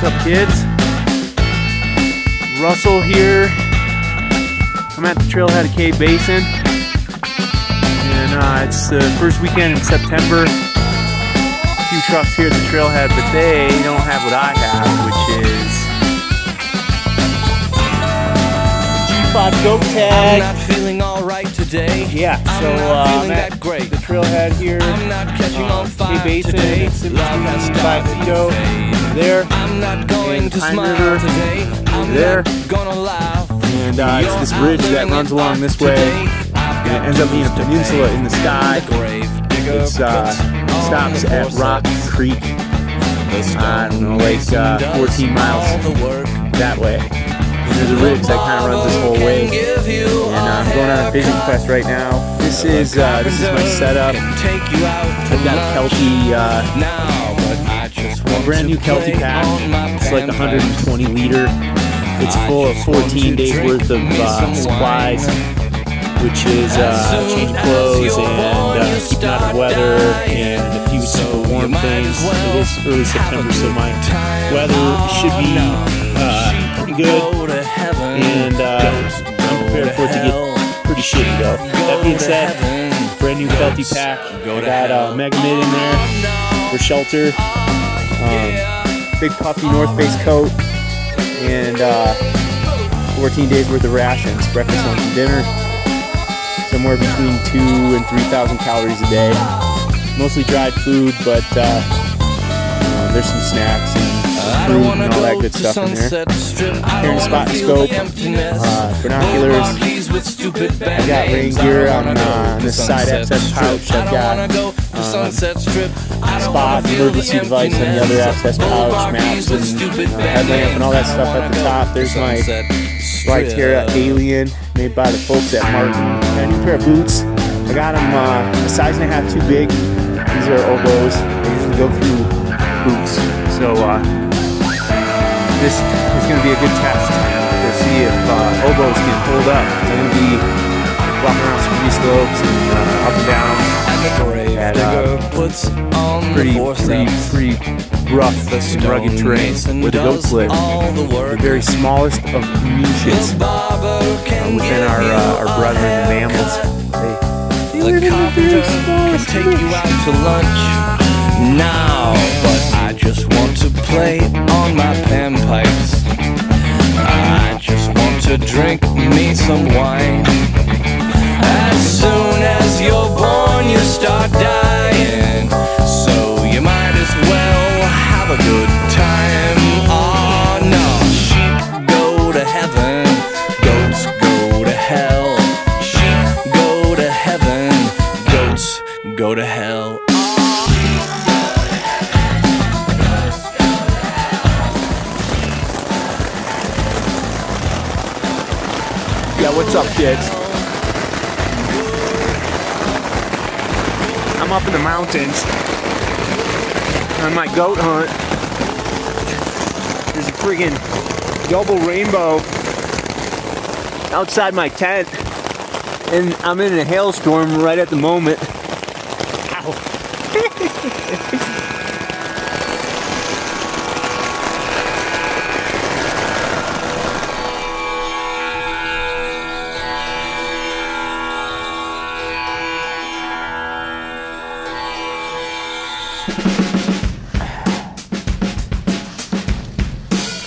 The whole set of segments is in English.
What's up, kids? Russell here. I'm at the trailhead of Cave Basin. And uh, it's the first weekend in September. A few trucks here at the trailhead, but they don't have what I have, which is G5 goat I'm tag. Not feeling alright today. Yeah, so uh, I'm at great. the trailhead here. I'm not catching on fire Basin, today. Love has started Fido to fade. there. I'm not going and to Pine smile River today. I'm there. gonna laugh. And uh, it's this ridge that runs along this way. And it ends up being a peninsula in the sky. It's uh, stops at Rock Creek. I don't know, like uh, 14 miles that way. There's a ridge that kind of runs this whole way. And uh, I'm going on a vision quest right now. This is uh, this is my setup. I've got a Kelty, uh, a brand new Kelty pack. It's like 120 liter. It's full of 14 days worth of uh, supplies, which is uh, change clothes and uh, keeping out of weather and a few super warm things. It is early September, so my weather should be uh, pretty good, and uh, I'm prepared for it to get pretty shitty though. That being said, brand new Kelty pack. I got uh, Mid in there for shelter. Um, big puffy North Face coat and uh, 14 days worth of rations, breakfast, lunch, and dinner. Somewhere between two and 3,000 calories a day. Mostly dried food, but uh, uh, there's some snacks and and all that good stuff in there. Here in Spot and Scope, uh, binoculars. I got rain gear on, uh, on this side access pouch. I've got um, spot, emergency device on the other access pouch, maps, and uh, headlamp, and all that stuff at the top. There's my Lytera Alien, made by the folks at Martin. Got a new pair of boots. I got them uh, a size and a half too big. These are Oboz. They usually go through boots. So uh, this is going to be a good test. To see if uh, Oboz can hold up. I'm going to be walking around some ski slopes and uh, up and down. At uh, pretty, pretty, pretty rough and rugged terrain where the goats live. The very smallest of niches uh, within our uh, our brethren, the mammals. They, The carpenter can take you out to lunch. Now, but I just want to play on my panpipes. I just want to drink me some wine. As soon as you're born, you start dying. So you might as well have a good goat hunt. There's a friggin' double rainbow outside my tent, and I'm in a hailstorm right at the moment.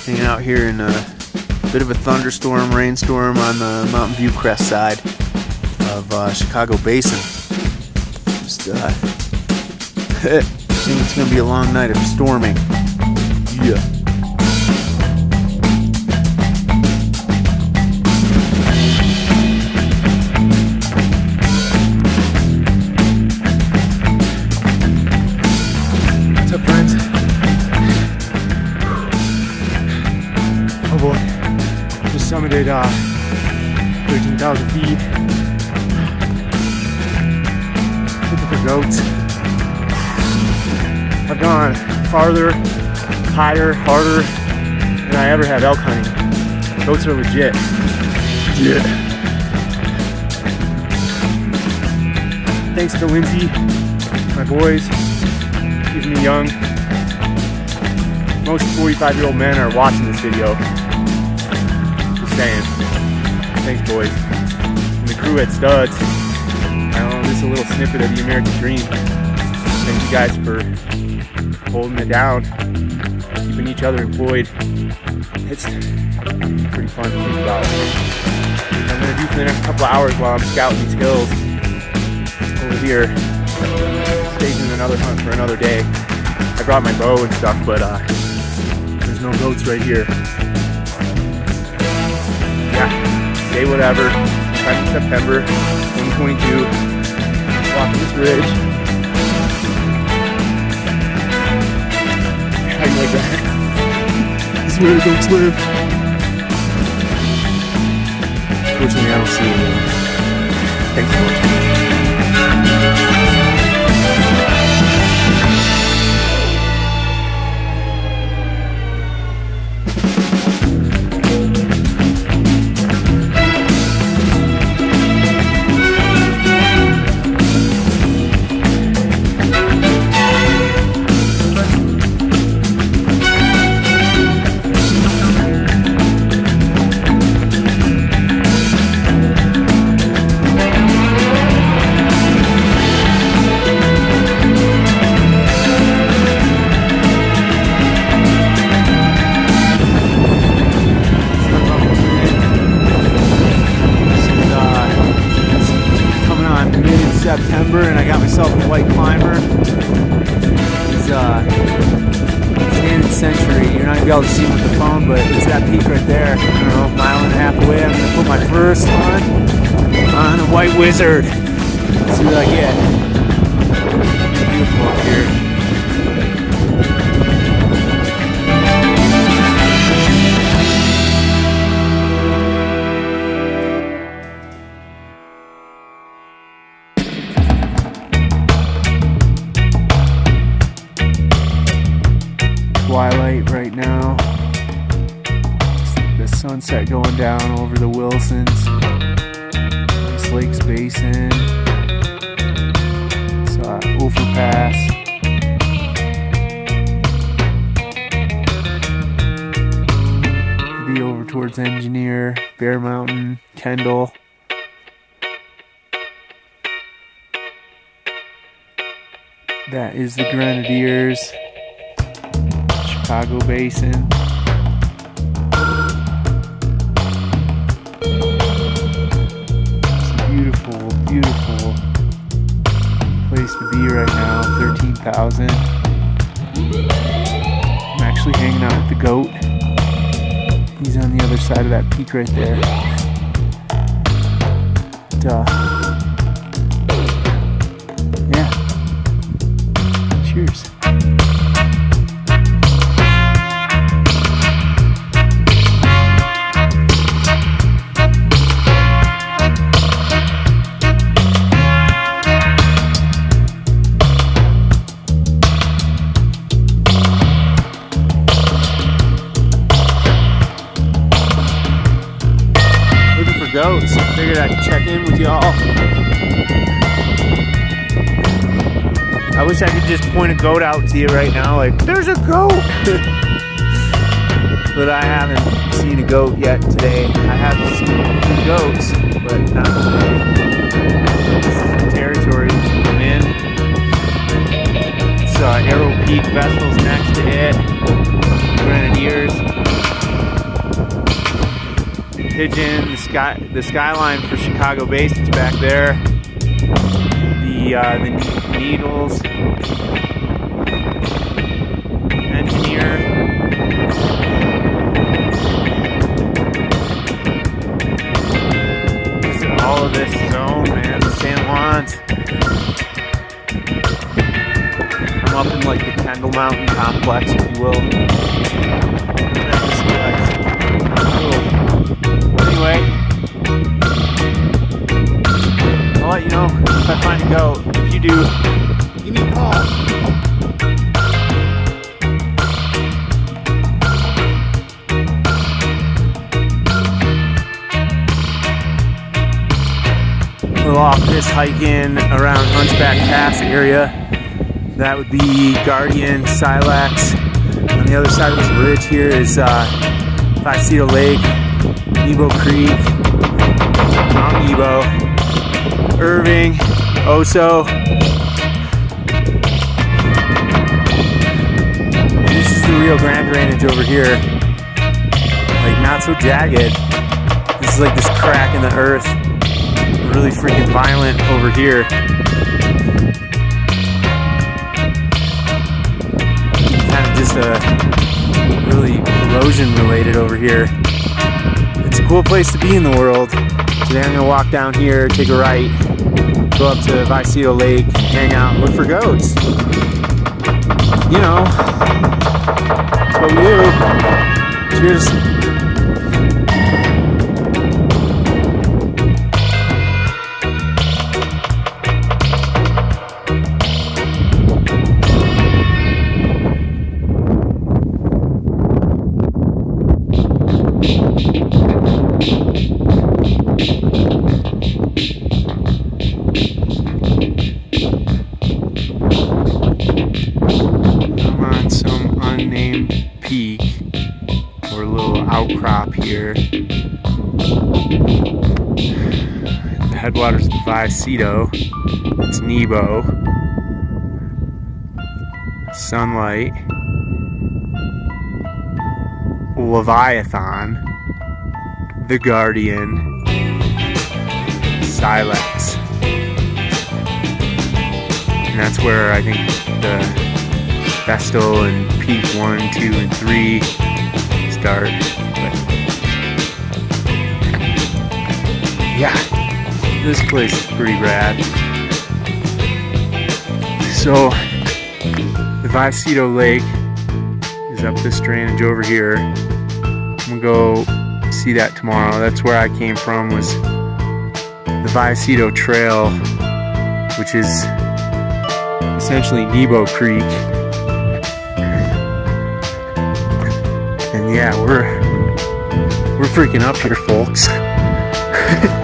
Hanging out here in a bit of a thunderstorm, rainstorm on the Mountain View crest side of uh, Chicago Basin. Just, uh, I think it's gonna be a long night of storming. Yeah. Boy. Uh, 13,000 feet. Looking for goats. I've gone farther, higher, harder than I ever have elk hunting. Goats are legit. Yeah. Thanks to Lindsay, my boys, keeping me young. most 45 year old men are watching this video. Saying. Thanks, boys. And the crew at Studs. Know, just a little snippet of the American dream. Thank you guys for holding it down, keeping each other employed. It's pretty fun to think about. I'm gonna do for the next couple hours while I'm scouting these hills over here, staging another hunt for another day. I brought my bow and stuff, but uh, there's no goats right here. Day whatever, time in September 2022. Walking this ridge. How you like that? This is where the goats live. Fortunately, I don't see any. Thanks for watching. Sunset going down over the Wilsons. This Lakes Basin. Uh, overpass. Be over towards Engineer, Bear Mountain, Kendall. That is the Grenadiers. Chicago Basin. Beautiful, place to be right now. 13,000. I'm actually hanging out with the goat. He's on the other side of that peak right there. Duh. Yeah. Cheers. In with y'all. I wish I could just point a goat out to you right now, like, there's a goat! but I haven't seen a goat yet today. I have seen few goats, but not today. This is the territory I'm in. It's uh, Arrow Peak Vestal's next to it. Grenadiers. Pigeon, the sky, the skyline for Chicago Basin's back there. The uh, the needles, engineer. All of this zone, man, the San Juans. I'm up in like the Kendall Mountain complex, if you will. Anyway, I'll let you know if I find a goat. If you do, give me a call. Off this hiking around Hunchback Pass area. That would be Guardian, Silex. On the the other side of this ridge here is uh, Vallecito Lake, Nebo Creek, Mount Nebo, Irving, Oso. This is the Rio Grande drainage over here. Like not so jagged. This is like this crack in the earth. Really freaking violent over here. Kind of just a really erosion related over here. Cool place to be in the world. Today I'm gonna walk down here, take a right, go up to Vallecito Lake, hang out, look for goats. You know, that's what we do. Cheers. Unnamed peak or a little outcrop here. The headwaters of the Vallecito. It's Nebo. Sunlight. Leviathan. The Guardian. Silex. And that's where I think the Vestal and Peak 1, 2, and 3 start. But yeah, this place is pretty rad. So, the Vallecito Lake is up this drainage over here. I'm gonna go see that tomorrow. That's where I came from was the Vallecito Trail, which is essentially Nebo Creek. Yeah, we're we're freaking up here, folks.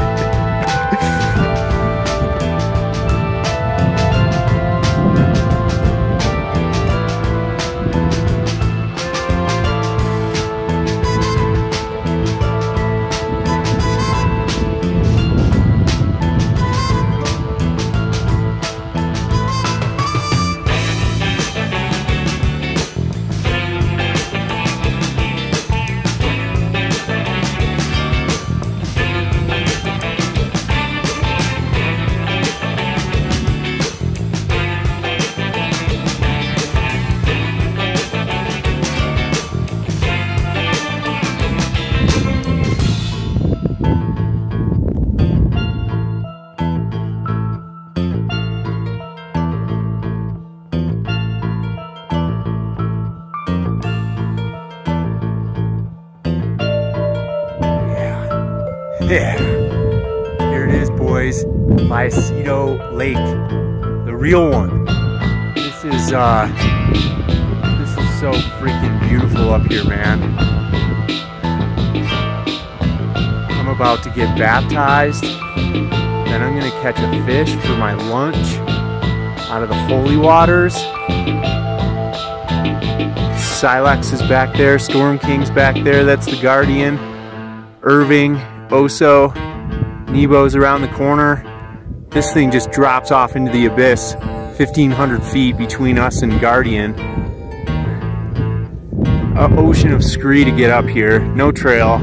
Yeah. Here it is, boys. Vallecito Lake. The real one. This is uh this is so freaking beautiful up here, man. I'm about to get baptized. Then I'm gonna catch a fish for my lunch out of the holy waters. Silex is back there, Storm King's back there, that's the Guardian. Irving, Oso, Nebo's around the corner. This thing just drops off into the abyss, 1,500 feet between us and Guardian. A ocean of scree to get up here, no trail.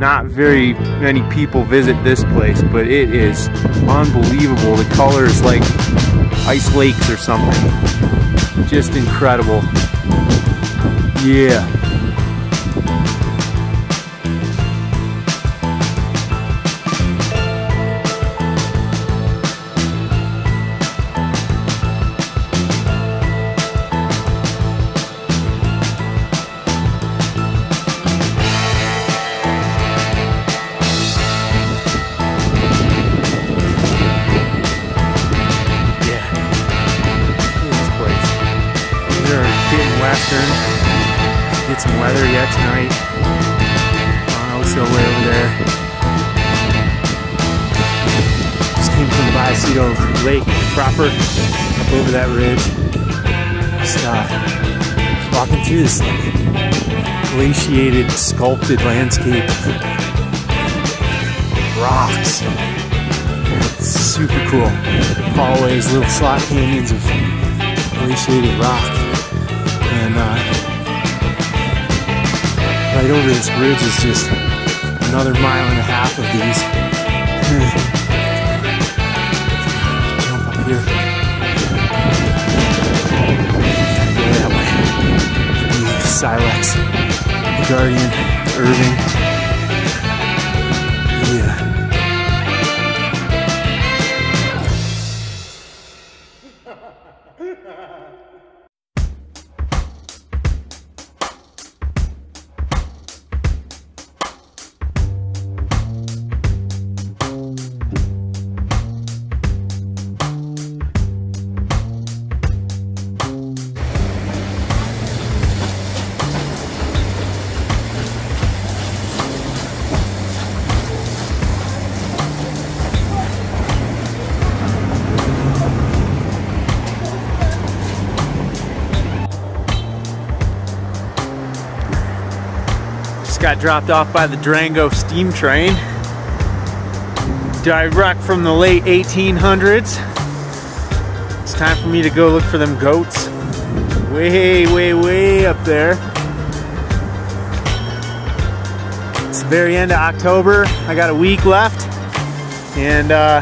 Not very many people visit this place, but it is unbelievable. The color is like ice lakes or something. Just incredible. Yeah. Yeah. Glaciated, sculpted landscape rocks. It's super cool. Hallways, little slot canyons of glaciated rock. And uh, right over this bridge is just another mile and a half of these. Jump up here. Get that way. Silex, the Guardian, Irving. Dropped off by the Durango steam train. Direct from the late 1800s. It's time for me to go look for them goats. Way, way, way up there. It's the very end of October. I got a week left. And uh,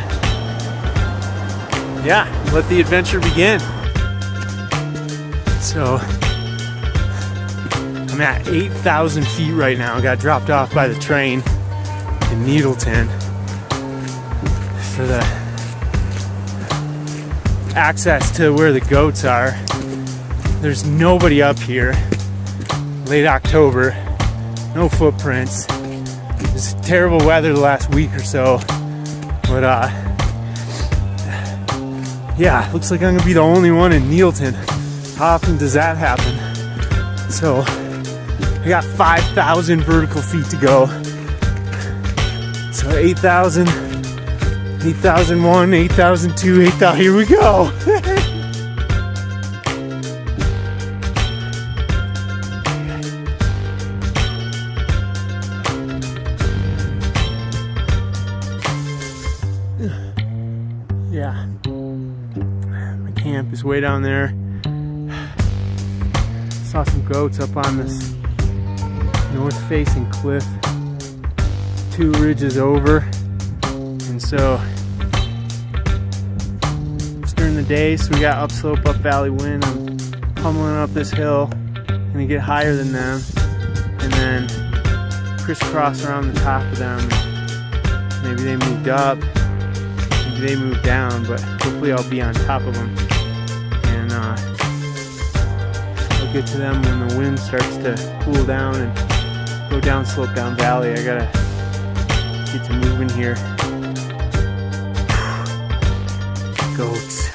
yeah, let the adventure begin. So, at 8,000 feet right now. Got dropped off by the train in Needleton for the access to where the goats are. There's nobody up here. Late October, no footprints. It's terrible weather the last week or so, but uh, yeah, looks like I'm gonna be the only one in Needleton. How often does that happen? So. I got 5,000 vertical feet to go. So 8,000, 8,001, 8,002, 8,000, here we go. yeah. My camp is way down there. Saw some goats up on this north facing cliff two ridges over. And so it's during the day so we got upslope up valley wind. I'm pummeling up this hill gonna get higher than them and then crisscross around the top of them. Maybe they moved up maybe they moved down but hopefully I'll be on top of them. And uh, I'll get to them when the wind starts to cool down and go down slope down valley. I gotta get to moving here. Goats.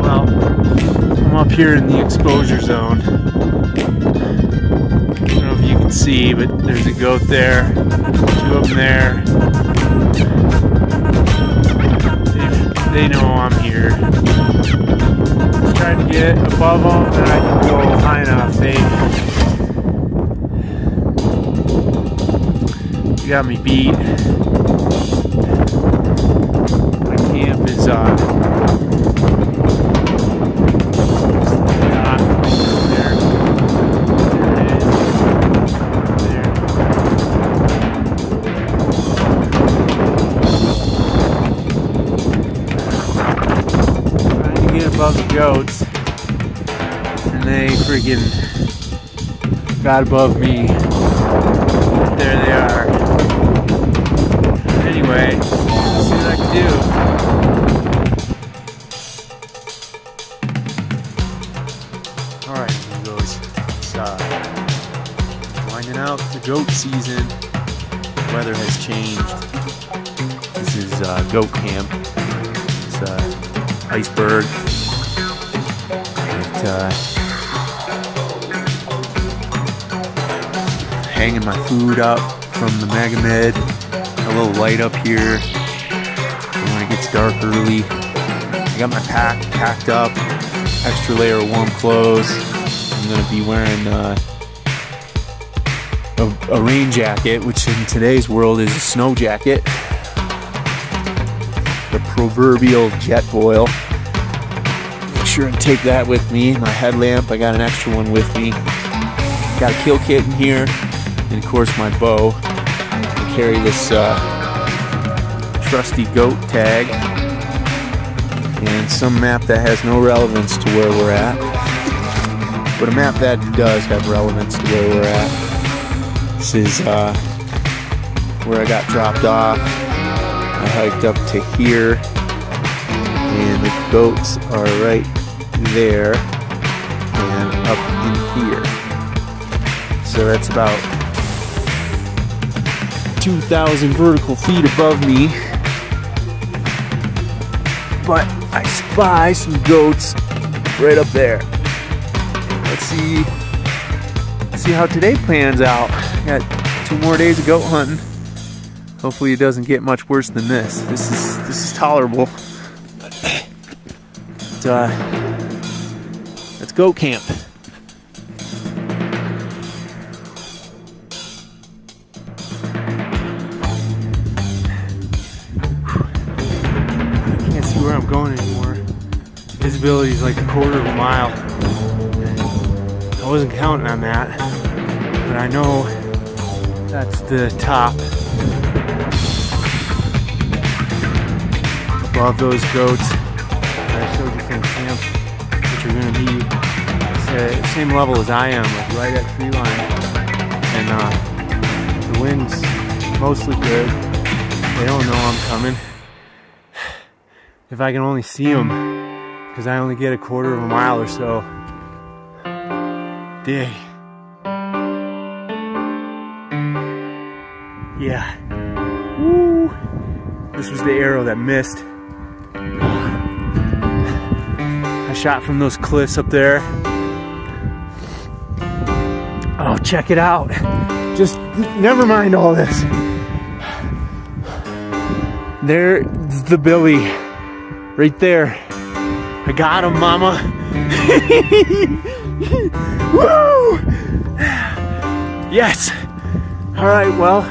Well, I'm up here in the exposure zone. I don't know if you can see, but there's a goat there, two of them there. They, they know I'm here trying to get above them and I can go high enough. They got me beat. My camp is uh, freaking got above me. There they are. Anyway, let's see what I can do. Alright, amigos. It's uh, winding out the goat season. The weather has changed. This is uh, goat camp. It's uh, iceberg. It, uh, hanging my food up from the Megamid. A little light up here when it gets dark early. I got my pack packed up, extra layer of warm clothes. I'm gonna be wearing uh, a, a rain jacket, which in today's world is a snow jacket. The proverbial Jetboil. Make sure and take that with me. My headlamp, I got an extra one with me. Got a kill kit in here, and of course my bow. I carry this uh, trusty goat tag and some map that has no relevance to where we're at. But a map that does have relevance to where we're at. This is uh, where I got dropped off. I hiked up to here, and the goats are right there and up in here. So that's about 2,000 vertical feet above me. But I spy some goats right up there. Let's see see how today plans out. Got two more days of goat hunting. Hopefully it doesn't get much worse than this. This is this is tolerable. But, uh, let's go camp. Visibility is like a quarter of a mile. I wasn't counting on that, but I know that's the top. Above those goats, I showed you from camp, which are to be the same level as I am, like right at tree line. And uh, the wind's mostly good. They don't know I'm coming. If I can only see them, because I only get a quarter of a mile or so. Dig. Yeah. Woo. This was the arrow that missed. I shot from those cliffs up there. Oh, check it out. Just never mind all this. There's the Billy. Right there. I got him, mama. Woo! Yes. All right, well,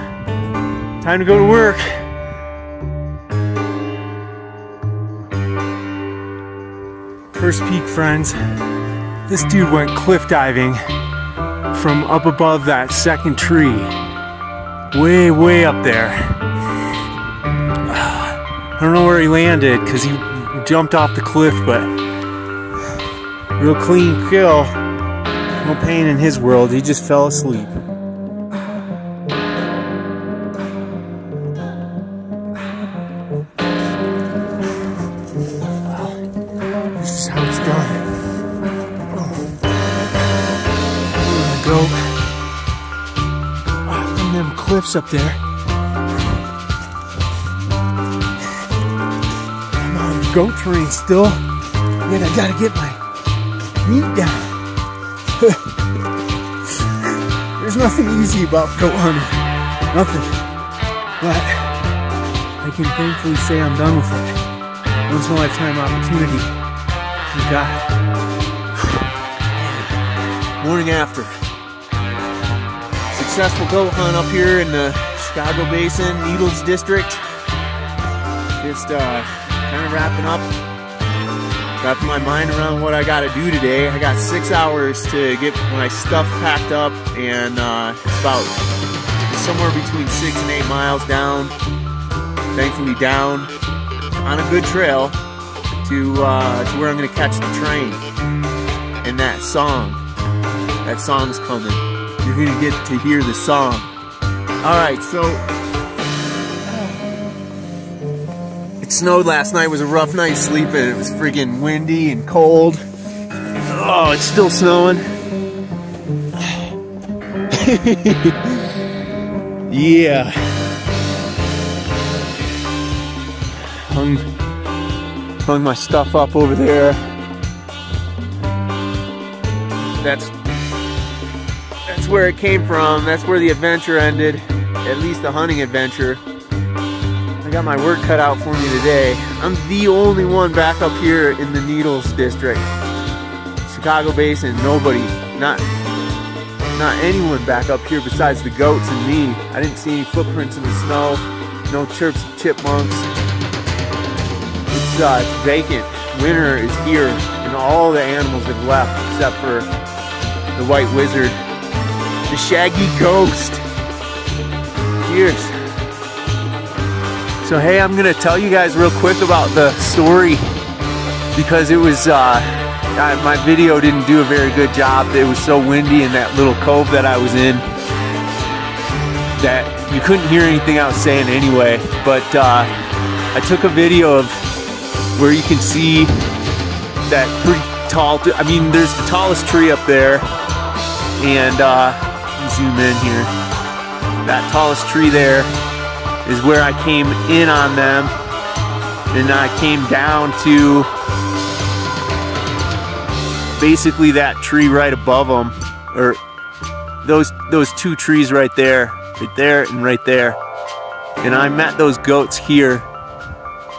time to go to work. First peak, friends. This dude went cliff diving from up above that second tree. Way, way up there. I don't know where he landed because he jumped off the cliff, but real clean kill. No pain in his world. He just fell asleep. This is how it's done. Go from them cliffs up there. Goat terrain still. Yet I gotta get my meat down. There's nothing easy about goat hunting. Nothing. But I can thankfully say I'm done with it. Once in a lifetime opportunity. Thank God. Morning after. Successful goat hunt up here in the Chicago Basin, Needles District. Just uh, kind of wrapping up. Wrapping my mind around what I got to do today. I got six hours to get my stuff packed up, and uh, it's about somewhere between six and eight miles down. Thankfully, down on a good trail to uh, to where I'm gonna catch the train. And that song, that song's coming. You're gonna get to hear the song. All right, so snowed last night. It was a rough night sleeping. It was freaking windy and cold. Oh, it's still snowing. yeah. hung hung my stuff up over there. That's that's where it came from. That's where the adventure ended. At least the hunting adventure. I got my work cut out for me today. I'm the only one back up here in the Needles district. Chicago Basin, nobody, not not anyone back up here besides the goats and me. I didn't see any footprints in the snow, no chirps of chipmunks. It's, uh, it's vacant. Winter is here, and all the animals have left except for the white wizard, the shaggy ghost. Cheers. So hey, I'm gonna tell you guys real quick about the story because it was uh, my video didn't do a very good job. It was so windy in that little cove that I was in that you couldn't hear anything I was saying anyway. But uh, I took a video of where you can see that pretty tall. I mean, there's the tallest tree up there, and uh, zoom in here. That tallest tree there is where I came in on them, and I came down to basically that tree right above them, or those those two trees right there, right there and right there. And I met those goats here,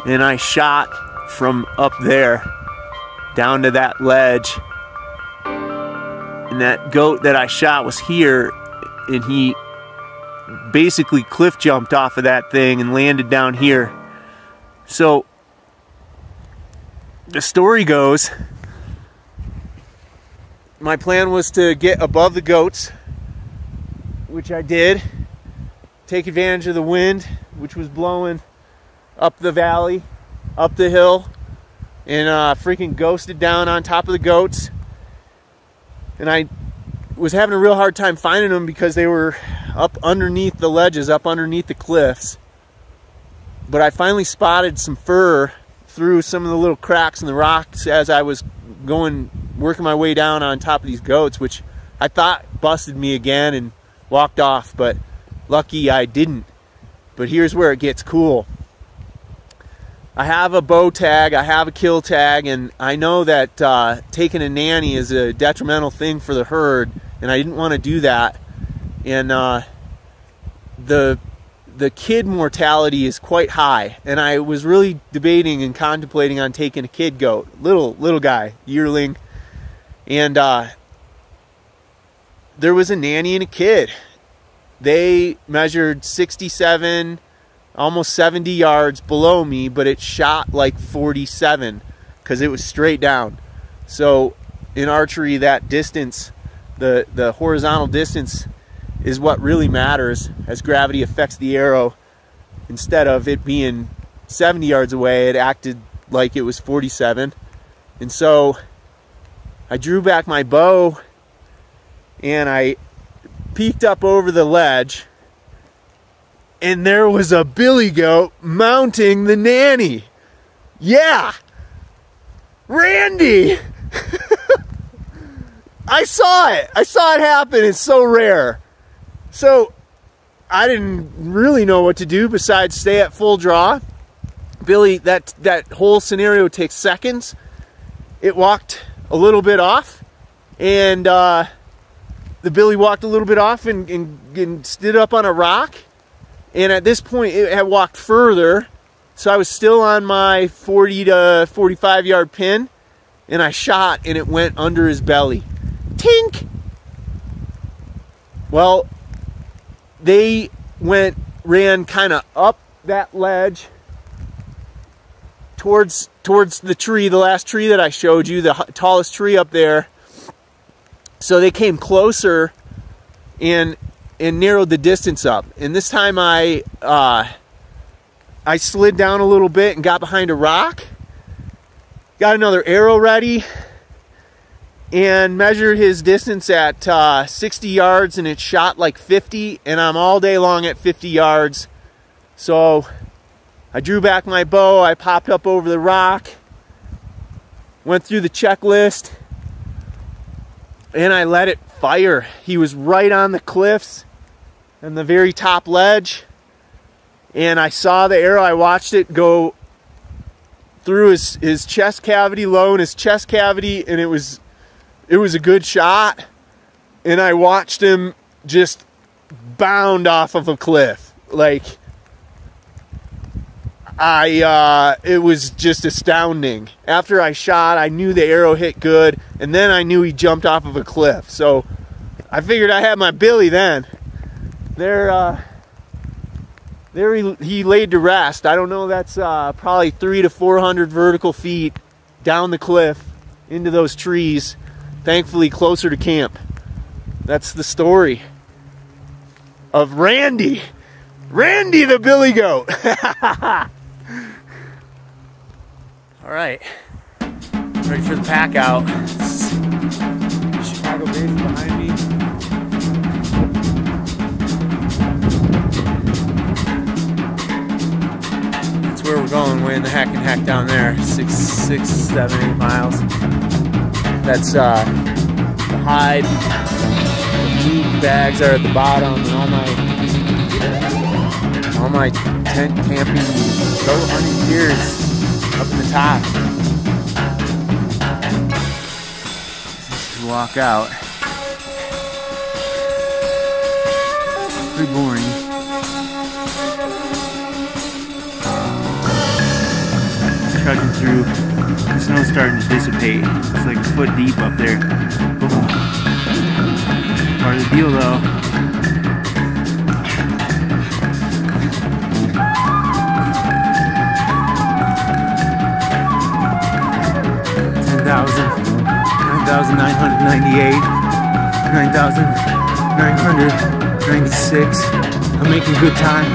and I shot from up there down to that ledge. And that goat that I shot was here, and he basically cliff jumped off of that thing and landed down here. So the story goes my plan was to get above the goats, which I did. Take advantage of the wind, which was blowing up the valley, up the hill, and uh, freaking ghosted down on top of the goats. And I was having a real hard time finding them because they were up underneath the ledges, up underneath the cliffs. But I finally spotted some fur through some of the little cracks in the rocks as I was going working my way down on top of these goats, which I thought busted me again and walked off, but lucky I didn't. But here's where it gets cool. I have a bow tag, I have a kill tag, and I know that uh, taking a nanny is a detrimental thing for the herd, and I didn't want to do that. And uh, the the kid mortality is quite high, and I was really debating and contemplating on taking a kid goat, little little guy, yearling, and uh, there was a nanny and a kid. They measured 67, almost 70 yards below me, but it shot like 47 because it was straight down. So in archery, that distance, the, the horizontal distance, is what really matters as gravity affects the arrow. Instead of it being 70 yards away, it acted like it was 47. And so I drew back my bow and I peeked up over the ledge and there was a billy goat mounting the nanny. Yeah. Randy. I saw it. I saw it happen. It's so rare. So I didn't really know what to do besides stay at full draw. Billy, that that whole scenario takes seconds. It walked a little bit off, and uh, the billy walked a little bit off and, and, and stood up on a rock. And at this point, it had walked further, so I was still on my 40 to 45 yard pin, and I shot, and it went under his belly. Tink! Well, they went, ran kind of up that ledge towards towards the tree, the last tree that I showed you, the tallest tree up there. So they came closer and and narrowed the distance up. And this time I uh, I slid down a little bit and got behind a rock. Got another arrow ready and measured his distance at uh, 60 yards and it shot like 50 and I'm all day long at 50 yards. So I drew back my bow, I popped up over the rock, went through the checklist, and I let it fire. He was right on the cliffs and the very top ledge. And I saw the arrow, I watched it go through his, his chest cavity, low in his chest cavity, and it was it was a good shot. And I watched him just bound off of a cliff. Like I uh, it was just astounding. After I shot, I knew the arrow hit good, and then I knew he jumped off of a cliff. So I figured I had my Billy then. There, uh, there he, he laid to rest. I don't know. That's uh, probably three to four hundred vertical feet down the cliff into those trees. Thankfully, closer to camp. That's the story of Randy. Randy the Billy Goat. All right, ready for the pack out. Chicago Basin behind Where we're going, way in the heck and heck down there. Six, six, seven, eight miles. That's uh, the hide. The meat bags are at the bottom, and all my all my tent camping, goat hunting gears up in the top. Just walk out. Pretty boring. Trudging through. The snow's starting to dissipate. It's like a foot deep up there. Part of the deal though. Ten thousand, nine thousand nine hundred ninety-eight, nine thousand nine hundred ninety-six. I'm making good time.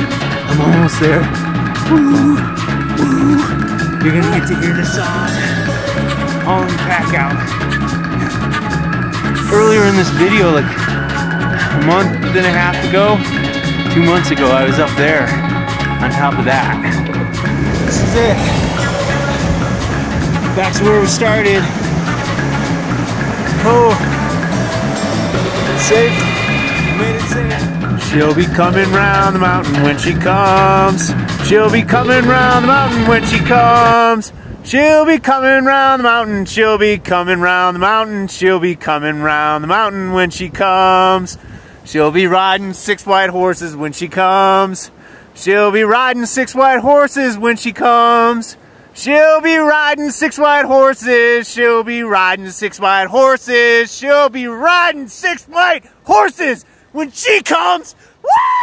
I'm almost there. Woo, woo. You're gonna get to hear the song. Pack out. Earlier in this video, like a month and a half ago, two months ago, I was up there on top of that. This is it. Back to where we started. Oh, safe. Made it safe. She'll be coming round the mountain when she comes. She'll be coming round the mountain when she comes. She'll be coming round the mountain. She'll be coming round the mountain. She'll be coming round the mountain when she comes. She'll be riding six white horses when she comes. She'll be riding six white horses when she comes. She'll be riding six white horses. She'll be riding six white horses. She'll be riding six white horses when she comes. Woo!